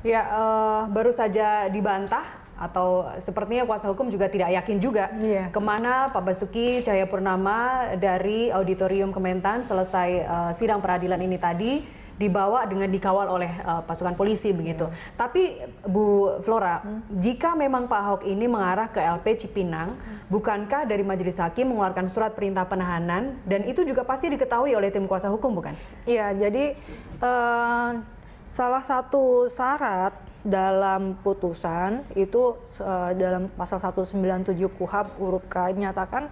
Ya, uh, baru saja dibantah atau sepertinya kuasa hukum juga tidak yakin juga yeah. ke mana Pak Basuki Cahayapurnama dari auditorium Kementan selesai uh, sidang peradilan ini tadi dibawa dengan dikawal oleh uh, pasukan polisi begitu. Yeah. Tapi Bu Flora, hmm. jika memang Pak Ahok ini mengarah ke LP Cipinang, hmm. bukankah dari majelis hakim mengeluarkan surat perintah penahanan dan itu juga pasti diketahui oleh tim kuasa hukum bukan? Iya, jadi uh, salah satu syarat dalam putusan itu uh, dalam pasal 197 KUHAP huruf K menyatakan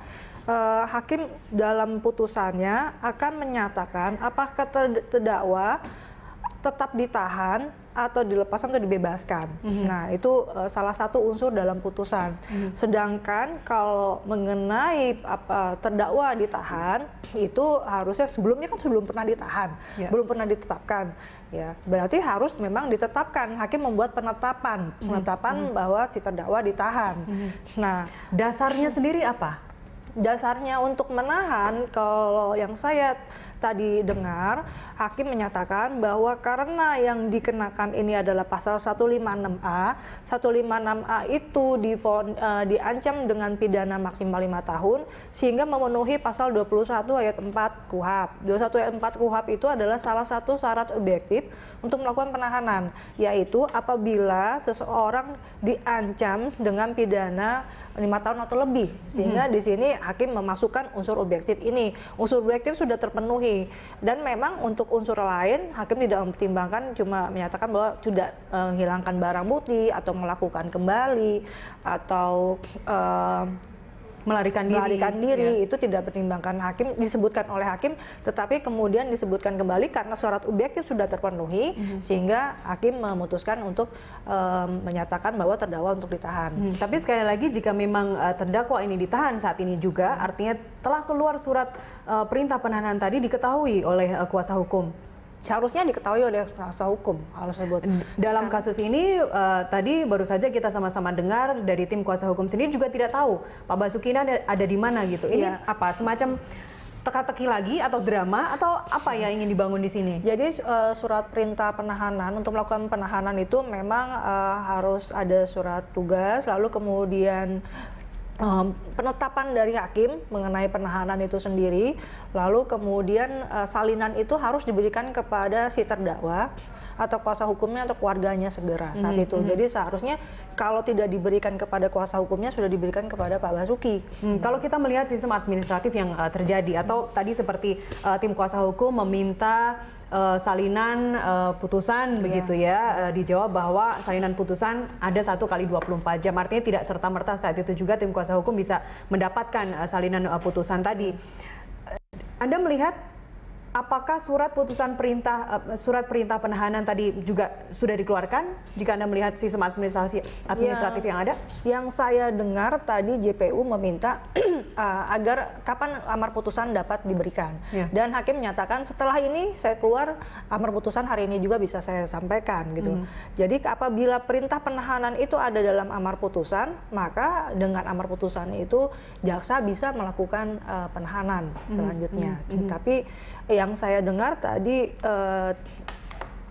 uh, hakim dalam putusannya akan menyatakan apakah terdakwa tetap ditahan atau dilepaskan atau dibebaskan. Mm-hmm. Nah, itu uh, salah satu unsur dalam putusan. Mm-hmm. Sedangkan kalau mengenai apa terdakwa ditahan, itu harusnya sebelumnya kan sebelum pernah ditahan, yeah. belum pernah ditetapkan. Ya, berarti harus memang ditetapkan. Hakim membuat penetapan, mm-hmm. penetapan mm-hmm. bahwa si terdakwa ditahan. Mm-hmm. Nah, dasarnya sendiri apa? dasarnya untuk menahan kalau yang saya tadi dengar hakim menyatakan bahwa karena yang dikenakan ini adalah pasal 156A 156A itu di, uh, diancam dengan pidana maksimal 5 tahun sehingga memenuhi pasal 21 ayat 4 KUHAP. 21 ayat 4 KUHAP itu adalah salah satu syarat objektif untuk melakukan penahanan yaitu apabila seseorang diancam dengan pidana lima tahun atau lebih. Sehingga hmm. di sini hakim memasukkan unsur objektif ini. Unsur objektif sudah terpenuhi dan memang untuk unsur lain hakim tidak mempertimbangkan cuma menyatakan bahwa menghilangkan uh, barang bukti atau melakukan kembali atau uh, melarikan diri, melarikan diri ya. itu tidak pertimbangkan hakim disebutkan oleh hakim, tetapi kemudian disebutkan kembali karena syarat objektif sudah terpenuhi mm -hmm. sehingga hakim memutuskan untuk um, menyatakan bahwa terdakwa untuk ditahan. Hmm. Tapi sekali lagi jika memang uh, terdakwa ini ditahan saat ini juga, artinya telah keluar surat uh, perintah penahanan tadi diketahui oleh uh, kuasa hukum seharusnya diketahui oleh kuasa hukum hal tersebut. Dalam kasus ini uh, tadi baru saja kita sama-sama dengar dari tim kuasa hukum sendiri juga tidak tahu Pak Basuki ini ada, ada di mana gitu. Ini ya. apa semacam teka-teki lagi atau drama atau apa yang ingin dibangun di sini? Jadi uh, surat perintah penahanan untuk melakukan penahanan itu memang uh, harus ada surat tugas lalu kemudian um, penetapan dari hakim mengenai penahanan itu sendiri, lalu kemudian uh, salinan itu harus diberikan kepada si terdakwa atau kuasa hukumnya atau keluarganya segera saat hmm, itu. Hmm. Jadi seharusnya kalau tidak diberikan kepada kuasa hukumnya sudah diberikan kepada Pak Basuki. Hmm, kalau kita melihat sistem administratif yang uh, terjadi atau tadi seperti uh, tim kuasa hukum meminta uh, salinan uh, putusan yeah. begitu ya uh, dijawab bahwa salinan putusan ada satu kali 24 jam artinya tidak serta merta saat itu juga tim kuasa hukum bisa mendapatkan uh, salinan uh, putusan tadi. Anda melihat apakah surat putusan perintah uh, surat perintah penahanan tadi juga sudah dikeluarkan jika Anda melihat sistem administrasi administratif ya, yang ada? Yang saya dengar tadi JPU meminta uh, agar kapan amar putusan dapat diberikan. Ya. Dan hakim menyatakan setelah ini saya keluar amar putusan hari ini juga bisa saya sampaikan gitu. Hmm. Jadi apabila perintah penahanan itu ada dalam amar putusan, maka dengan amar putusan itu jaksa bisa melakukan uh, penahanan hmm. selanjutnya. Hmm. Tapi yang saya dengar tadi uh,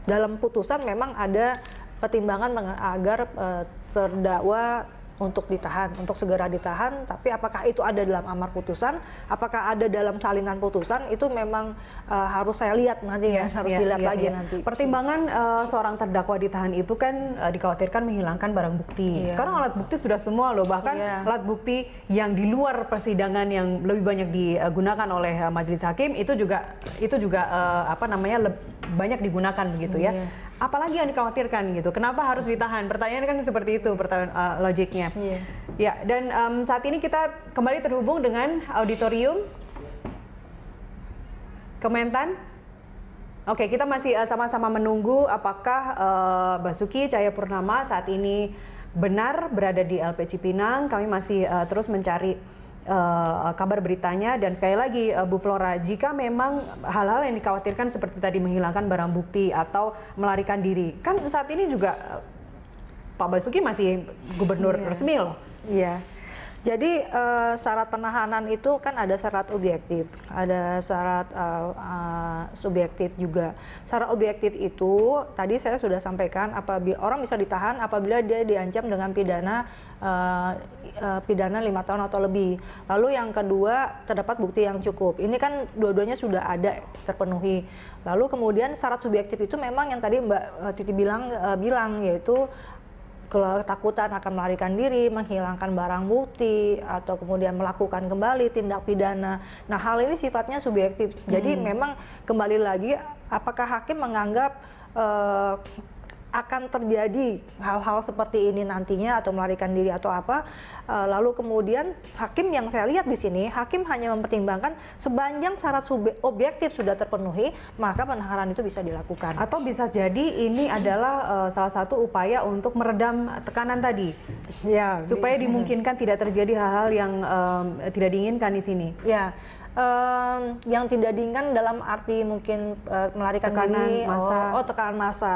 dalam putusan memang ada pertimbangan agar uh, terdakwa untuk ditahan, untuk segera ditahan. Tapi apakah itu ada dalam amar putusan, apakah ada dalam salinan putusan, itu memang uh, harus saya lihat nanti ya, ya harus ya, dilihat ya, lagi ya. nanti. Pertimbangan uh, seorang terdakwa ditahan itu kan uh, dikhawatirkan menghilangkan barang bukti. Ya. Sekarang alat bukti sudah semua loh, bahkan ya. alat bukti yang di luar persidangan yang lebih banyak digunakan oleh uh, majelis hakim itu juga itu juga uh, apa namanya banyak digunakan begitu ya. ya apalagi yang dikhawatirkan gitu. Kenapa harus ditahan? Pertanyaan kan seperti itu pertanyaan uh, logiknya. Yeah. Ya, dan um, saat ini kita kembali terhubung dengan auditorium Kementan. Oke, kita masih uh, sama-sama menunggu apakah uh, Basuki Cahayapurnama saat ini benar berada di LP Cipinang. Kami masih uh, terus mencari uh, kabar beritanya dan sekali lagi uh, Bu Flora jika memang hal-hal yang dikhawatirkan seperti tadi menghilangkan barang bukti atau melarikan diri kan saat ini juga uh, Pak Basuki masih gubernur iya. resmi loh. Iya. Jadi uh, syarat penahanan itu kan ada syarat objektif, ada syarat uh, uh, subjektif juga. Syarat objektif itu tadi saya sudah sampaikan apabila orang bisa ditahan apabila dia diancam dengan pidana uh, uh, pidana lima tahun atau lebih. Lalu yang kedua terdapat bukti yang cukup. Ini kan dua-duanya sudah ada terpenuhi. Lalu kemudian syarat subjektif itu memang yang tadi Mbak Titi bilang uh, bilang yaitu ketakutan akan melarikan diri, menghilangkan barang bukti, atau kemudian melakukan kembali tindak pidana. Nah, hal ini sifatnya subjektif. Jadi hmm. memang kembali lagi, apakah hakim menganggap uh, akan terjadi hal-hal seperti ini nantinya atau melarikan diri atau apa. Uh, lalu kemudian hakim yang saya lihat di sini, hakim hanya mempertimbangkan sepanjang syarat objektif sudah terpenuhi, maka penahanan itu bisa dilakukan. Atau bisa jadi ini adalah uh, salah satu upaya untuk meredam tekanan tadi. Ya, supaya dimungkinkan tidak terjadi hal-hal yang um, tidak diinginkan di sini. Ya um, yang tidak diinginkan dalam arti mungkin uh, melarikan tekanan diri, masa. Oh, oh tekanan masa.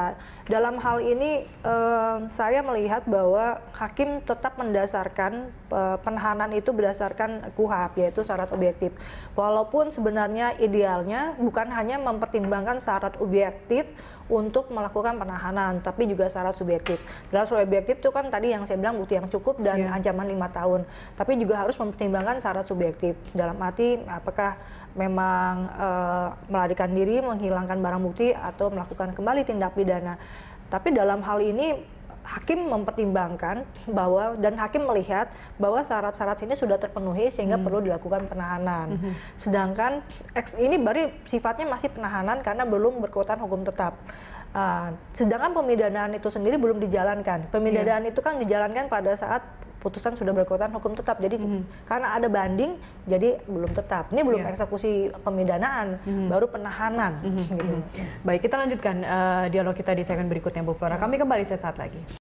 Dalam hal ini um, saya melihat bahwa hakim tetap mendasarkan uh, penahanan itu berdasarkan kuhap yaitu syarat objektif. Walaupun sebenarnya idealnya bukan hanya mempertimbangkan syarat objektif untuk melakukan penahanan, tapi juga syarat subjektif. Dalam syarat subjektif itu kan tadi yang saya bilang bukti yang cukup dan yeah. ancaman lima tahun, tapi juga harus mempertimbangkan syarat subjektif. Dalam arti apakah memang e, melarikan diri, menghilangkan barang bukti atau melakukan kembali tindak pidana. Tapi dalam hal ini hakim mempertimbangkan bahwa dan hakim melihat bahwa syarat-syarat ini sudah terpenuhi sehingga hmm. perlu dilakukan penahanan. Hmm. Sedangkan X ini baru sifatnya masih penahanan karena belum berkekuatan hukum tetap. Uh, sedangkan pemidanaan itu sendiri belum dijalankan. Pemidanaan yeah. itu kan dijalankan pada saat putusan sudah berkekuatan hukum tetap. Jadi mm. karena ada banding, jadi belum tetap. Ini belum yeah. eksekusi pemidanaan, mm. baru penahanan. Mm. Gitu. Baik, kita lanjutkan uh, dialog kita di segmen berikutnya, Bu Flora. Kami kembali sesaat lagi.